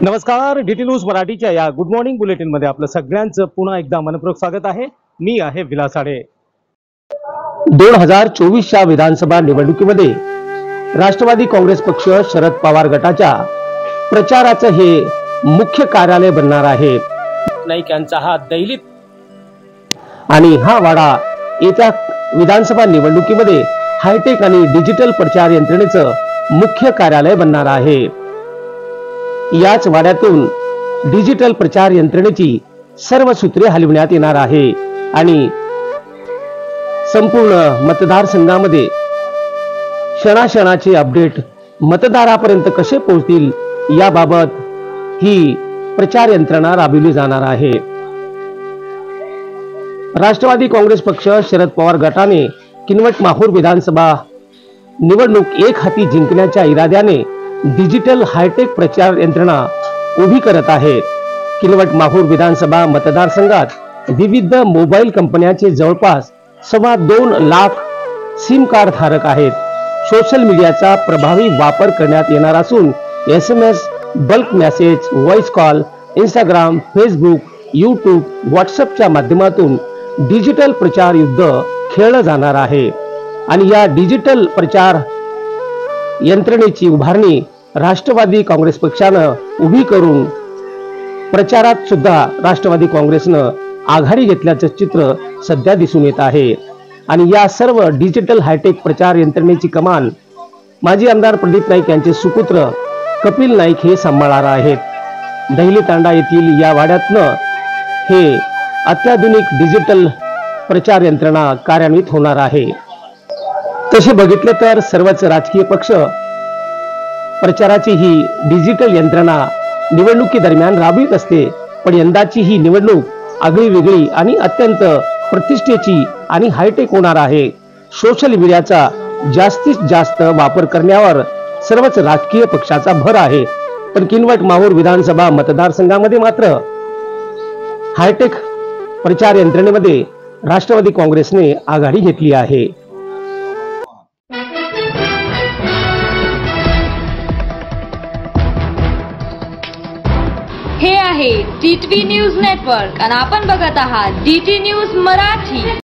नमस्कार DT news मराठीच्या या गुड मॉर्निंग बुलेटिनमध्ये आपलं सगळ्यांचं पुन्हा एकदा मनपूर्वक स्वागत आहे. मी आहे विलास आडे. दोन हजार चोवीसच्या विधानसभा निवडणुकीमध्ये राष्ट्रवादी काँग्रेस पक्ष शरद पवार गटाच्या प्रचाराचं हे मुख्य कार्यालय बनणार आहे. नाईक यांचा हा दैलित आणि हा वाडा येत्या विधानसभा निवडणुकीमध्ये हायटेक आणि डिजिटल प्रचार यंत्रणेचं मुख्य कार्यालय बनणार आहे. याच वाड्यातून डिजिटल प्रचार यंत्रणेची सर्व सूत्रे हलविण्यात येणार आहे. आणि संपूर्ण मतदारसंघामध्ये क्षणाक्षणाचे अपडेट मतदारापर्यंत कसे पोहोचतील याबाबत ही प्रचार यंत्रणा राबविली जाणार आहे. राष्ट्रवादी काँग्रेस पक्ष शरद पवार गटाने किनवट माहूर विधानसभा निवडणूक एक हाती जिंकण्याच्या इराद्याने डिजिटल हायटेक प्रचार यंत्रणा उभी करत आहे. किनवट माहूर विधानसभा मतदारसंघात विविध मोबाईल कंपन्यांचे जवळपास सव्वा दोन लाख सिम कार्ड धारक आहेत. सोशल मीडियाचा प्रभावी वापर करण्यात येणार असून S M S bulk message voice call Instagram Facebook YouTube व्हॉट्सअपच्या माध्यमातून डिजिटल प्रचार युद्ध खेळलं जाणार आहे. आणि या डिजिटल प्रचार यंत्रणेची उभारणी राष्ट्रवादी काँग्रेस पक्षानं उभी करून प्रचारात सुद्धा राष्ट्रवादी काँग्रेसनं आघाडी घेतल्याचं चित्र सध्या दिसून येत आहे. आणि या सर्व डिजिटल हायटेक प्रचार यंत्रणेची कमान माजी आमदार प्रदीप नाईक यांचे सुपुत्र कपिल नाईक हे सांभाळणार आहेत. दहिली तांडा येथील या वाड्यातनं हे अत्याधुनिक डिजिटल प्रचार यंत्रणा कार्यान्वित होणार आहे. तसे बघितले तर सर्वच राजकीय पक्ष प्रचाराची ही डिजिटल यंत्रणा निवडणुकीदरम्यान राबवित असते. पण यंदाची ही निवडणूक आगळी वेगळी आणि अत्यंत प्रतिष्ठेची आणि हायटेक होणार आहे. सोशल मीडियाचा जास्तीत जास्त वापर करण्यावर सर्वच राजकीय पक्षाचा भर आहे. पण किनवट माहूर विधानसभा मतदारसंघामध्ये मात्र हायटेक प्रचार यंत्रणेमध्ये राष्ट्रवादी काँग्रेसने आघाडी घेतली आहे. हे आहे टी न्यूज नेटवर्क आणि आपण बघत आहात डी न्यूज मराठी.